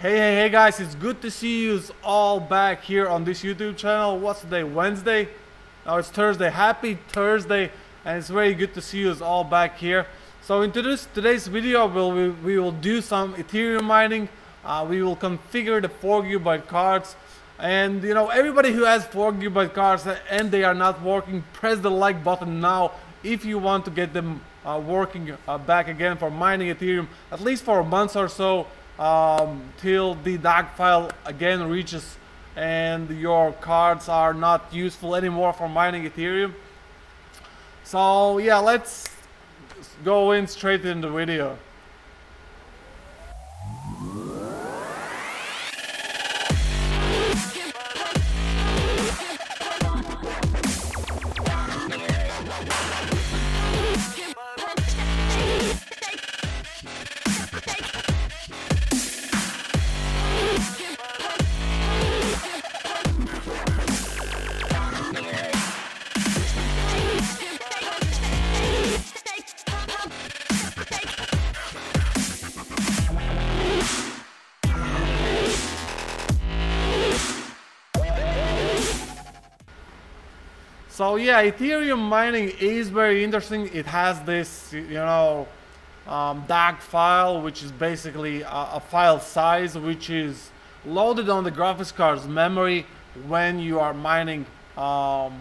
Hey, hey, hey guys, it's good to see you all back here on this YouTube channel. What's the day? Wednesday? Now it's Thursday. Happy Thursday, and it's very good to see you all back here. So in today's, today's video, we'll, we, we will do some Ethereum mining. Uh, we will configure the 4 gigabyte cards. And you know, everybody who has 4 gigabyte cards and they are not working, press the like button now if you want to get them uh, working uh, back again for mining Ethereum, at least for a month or so um, till the DAG file again reaches and your cards are not useful anymore for mining Ethereum. So yeah, let's go in straight in the video. So yeah, Ethereum mining is very interesting. It has this, you know, um, DAG file, which is basically a, a, file size which is loaded on the graphics card's memory when you are mining um,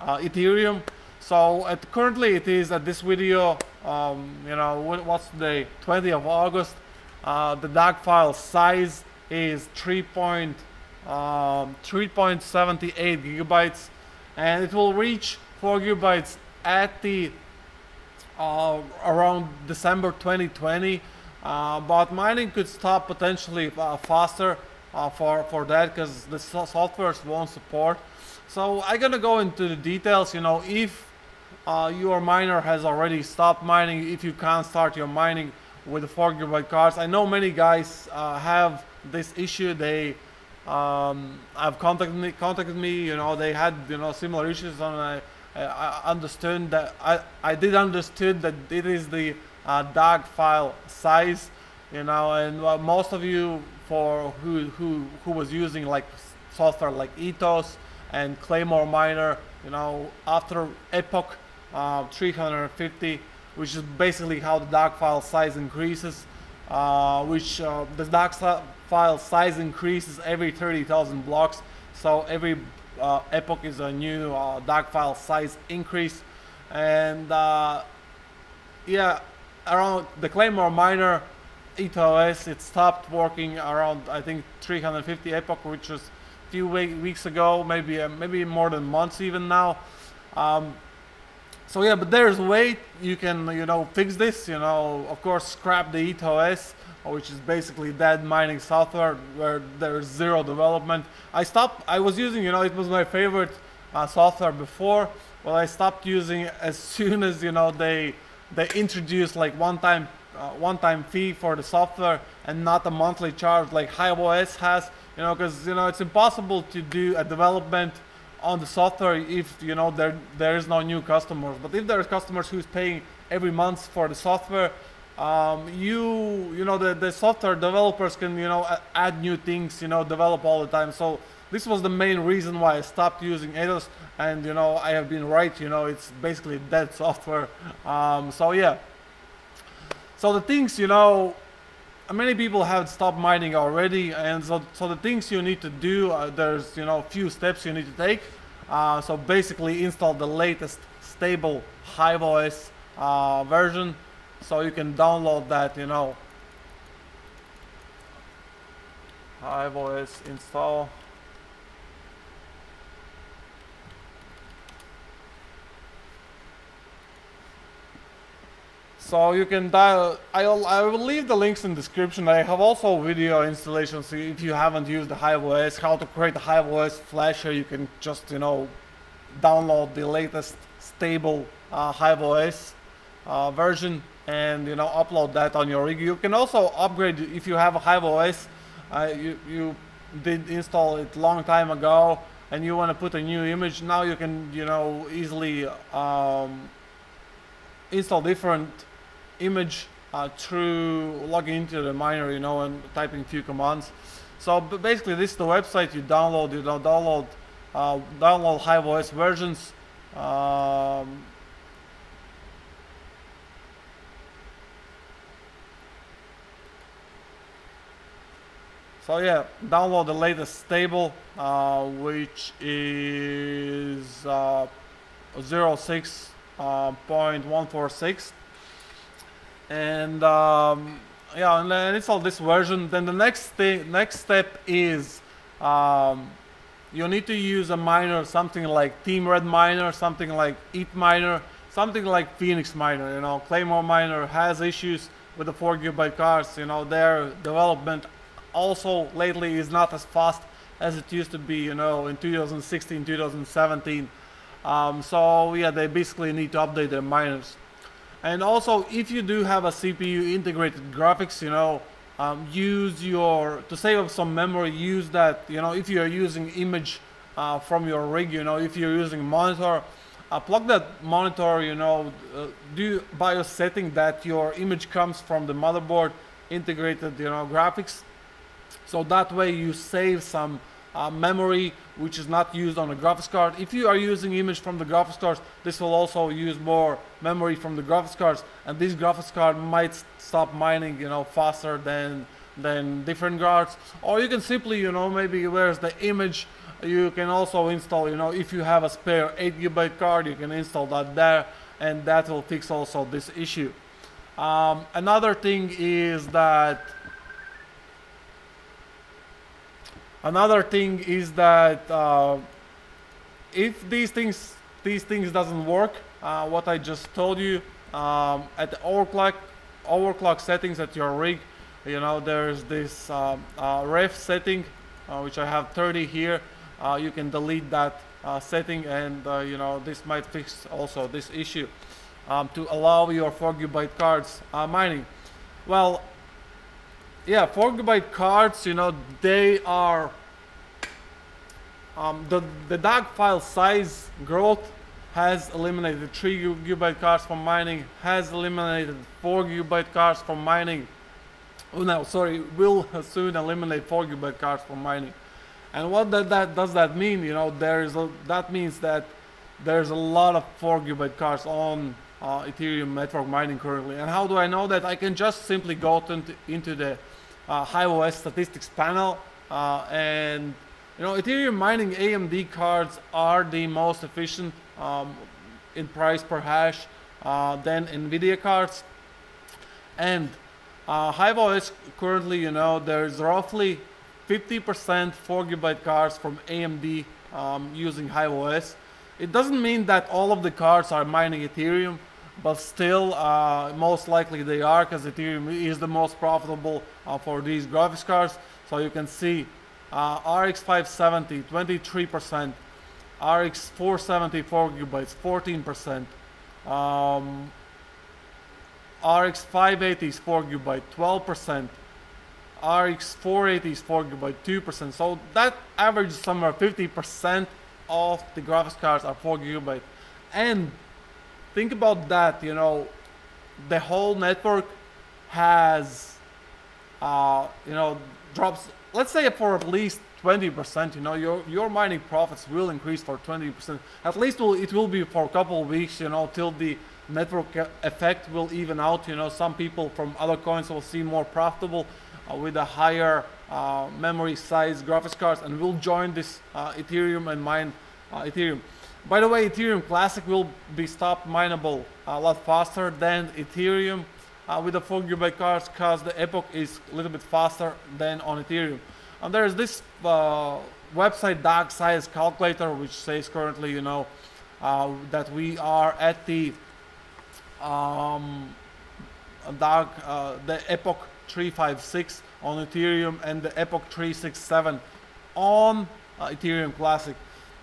uh, Ethereum. So at, currently it is at this video, um, you know, what, what's the 20th of August. Uh, the DAG file size is 3.3.78 um, gigabytes and it will reach 4 gigabytes at the uh, around December 2020 uh, but mining could stop potentially uh, faster uh, for for that because the so software won't support. So I'm gonna go into the details you know if uh, your miner has already stopped mining if you can't start your mining with the 4 gigabyte cards. I know many guys uh, have this issue. They um, have contacted me, contacted me. You know, they had you know similar issues, and I, I understood that I, I did understood that it is the uh, file size. You know, and uh, most of you for who who who was using like software like Ethos and Claymore Miner, you know, after Epoch uh, 350, which is basically how the DAG file size increases, uh, which uh, the DAG file size increases every 30,000 blocks. So every uh, epoch is a new uh, DAG file size increase. And uh, yeah, around the Claymore miner Ethos, it stopped working around I think 350 epoch, which was a few weeks ago, maybe maybe more than months even now. Um, so yeah, but there's a way you can you know fix this. You know, of course, scrap the Ethos which is basically dead mining software where there's zero development. I stopped, I was using, you know, it was my favorite uh, software before, but I stopped using as soon as, you know, they they introduced like one-time uh, one-time fee for the software and not a monthly charge like HiveOS has, you know, because, you know, it's impossible to do a development on the software if, you know, there there is no new customers. But if there's customers who's paying every month for the software, um, you you know the, the software developers can you know add new things you know develop all the time. So this was the main reason why I stopped using Ethos and you know I have been right you know it's basically dead software. Um, so yeah. So the things you know many people have stopped mining already and so, so the things you need to do uh, there's you know a few steps you need to take. Uh, so basically install the latest stable HiveOS uh, version so you can download that you know. HiveOS install So you can dial, I'll, I will leave the links in description. I have also video installations. if you haven't used the HiveOS, how to create the HiveOS flasher, you can just, you know, download the latest stable uh, HiveOS uh, version and you know upload that on your rig. You can also upgrade if you have a HiveOS. Uh, you you did install it long time ago and you want to put a new image. Now you can you know easily um, install different image uh, through logging into the miner, you know, and typing few commands. So basically, this is the website you download. You know, download uh, download HiveOS versions. Um, So yeah, download the latest stable, uh, which is uh, 06.146. And um, yeah, and install this version. Then the next thing, next step is um, you need to use a miner, something like Team Red Miner, something like Ethminer, something like Phoenix Miner. You know, Claymore Miner has issues with the 4 gigabyte cards. You know, their development also lately is not as fast as it used to be, you know, in 2016, 2017. Um, so yeah, they basically need to update their miners. And also, if you do have a CPU integrated graphics, you know, um, use your, to save up some memory, use that, you know, if you're using image uh, from your rig, you know, if you're using monitor, uh, plug that monitor, you know, uh, do BIOS setting that your image comes from the motherboard integrated, you know, graphics. So that way you save some uh, memory which is not used on a graphics card. If you are using image from the graphics cards, this will also use more memory from the graphics cards and this graphics card might stop mining you know faster than than different cards or you can simply you know maybe where's the image you can also install you know if you have a spare 8 gigabyte card you can install that there and that will fix also this issue um, another thing is that Another thing is that uh, if these things these things doesn't work, uh, what I just told you um, at the overclock overclock settings at your rig, you know there's this uh, uh ref setting uh, which I have 30 here. Uh, you can delete that setting and you know this might fix also this issue um, to allow your 4 gigabyte cards mining. Well, yeah, 4 gigabyte cards, you know, they are um, the, the DAG file size growth has eliminated 3 gigabyte cards from mining, has eliminated 4 gigabyte cards from mining. Oh no, sorry, will soon eliminate 4 gigabyte cards from mining. And what that, that does that mean? You know, there is a, that means that there's a lot of 4 gigabyte cards on uh, Ethereum network mining currently. And how do I know that? I can just simply go into, into the uh, HiveOS statistics panel uh, and you know Ethereum mining AMD cards are the most efficient um, in price per hash uh, than NVIDIA cards and uh, HiveOS currently you know there's roughly 50% 4 gigabyte cards from AMD um, using HiveOS. It doesn't mean that all of the cards are mining Ethereum but still uh, most likely they are because Ethereum is the most profitable uh, for these graphics cards. So you can see uh, RX 570 23% RX 470 4 gigabytes 14% um, RX 580 is 4 gigabyte 12% RX 480 is 4 gigabyte 2% so that averages somewhere 50% of the graphics cards are 4 gigabyte. And think about that, you know, the whole network has, uh, you know, drops, let's say for at least 20%, you know, your, your mining profits will increase for 20%. At least will, it will be for a couple of weeks, you know, till the network effect will even out. You know, some people from other coins will see more profitable uh, with a higher uh, memory size graphics cards and will join this uh, Ethereum and mine uh, Ethereum. By the way, Ethereum Classic will be stopped mineable a lot faster than Ethereum uh, with the 4 gigabyte cards because the epoch is a little bit faster than on Ethereum. And there's this uh, website DAG size calculator which says currently, you know, uh, that we are at the um, DAG, uh, the epoch 356 on Ethereum and the epoch 367 on uh, Ethereum Classic.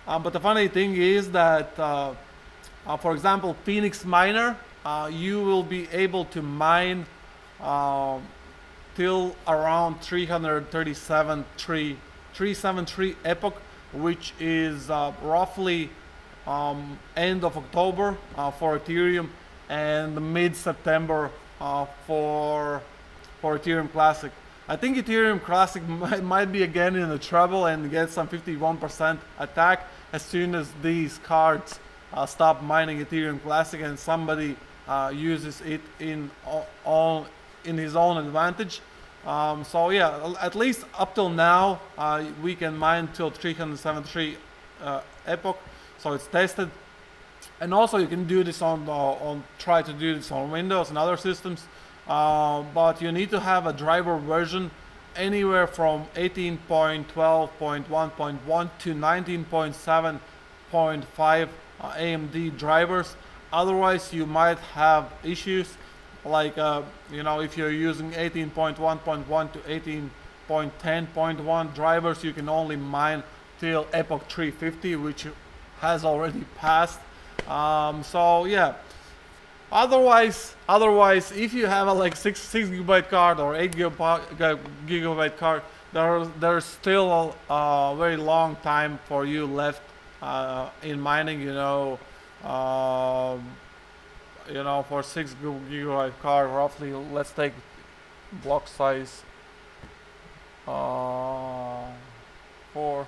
Uh, but the funny thing is that, uh, uh, for example, Phoenix Miner, uh, you will be able to mine um, till around 337 373 epoch, which is uh, roughly um, end of October uh, for Ethereum and mid-September uh, for for Ethereum Classic. I think Ethereum Classic might, might be again in the trouble and get some 51% attack as soon as these cards uh, stop mining Ethereum Classic and somebody uh, uses it in all in his own advantage. Um, so yeah, at least up till now, uh, we can mine till 373 uh, epoch, so it's tested. And also you can do this on, on try to do this on Windows and other systems, uh, but you need to have a driver version anywhere from 18.12.1.1 to 19.7.5 uh, AMD drivers. Otherwise, you might have issues like uh, you know if you're using 18.1.1 to 18.10.1 drivers you can only mine till epoch 350 which has already passed um, so yeah otherwise otherwise if you have a like six six gigabyte card or eight gigabyte card there, there's still a, very long time for you left uh, in mining you know um, you know, for 6 gigabyte card, roughly, let's take block size uh, for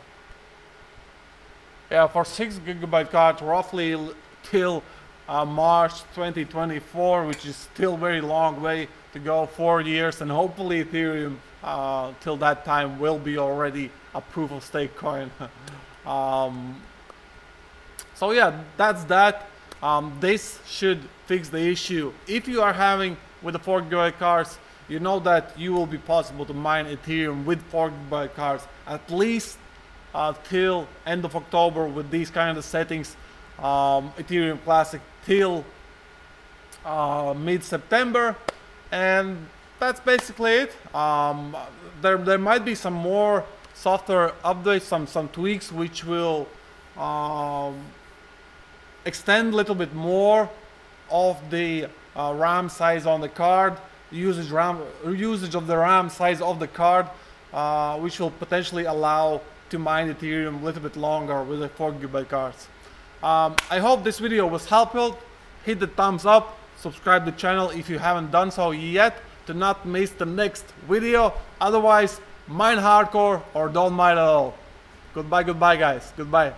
yeah for 6 gigabyte card roughly till uh, March 2024 which is still very long way to go four years and hopefully Ethereum uh, till that time will be already a proof of stake coin um, so yeah that's that um, this should fix the issue. If you are having with the 4 gigabyte cards, you know that you will be possible to mine Ethereum with 4 gigabyte cards at least uh, till end of October with these kind of settings. Um, Ethereum Classic till uh, mid-September and that's basically it. Um, there, there might be some more software updates, some, some tweaks which will um, extend a little bit more of the uh, RAM size on the card, usage RAM usage of the RAM size of the card, uh, which will potentially allow to mine Ethereum a little bit longer with the 4 gigabyte cards. Um, I hope this video was helpful. Hit the thumbs up, subscribe the channel if you haven't done so yet to not miss the next video. Otherwise, mine hardcore or don't mine at all. Goodbye, goodbye guys. Goodbye.